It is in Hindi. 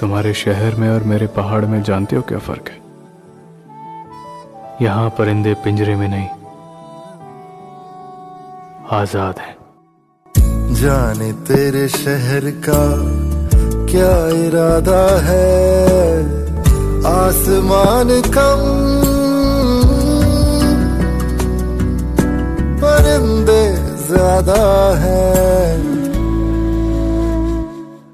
तुम्हारे शहर में और मेरे पहाड़ में जानते हो क्या फ़र्क है? यहाँ परिंदे पिंजरे में नहीं। आज़ाद हैं। जाने तेरे शहर का क्या इरादा है? आसमान कम, परिंदे ज़्यादा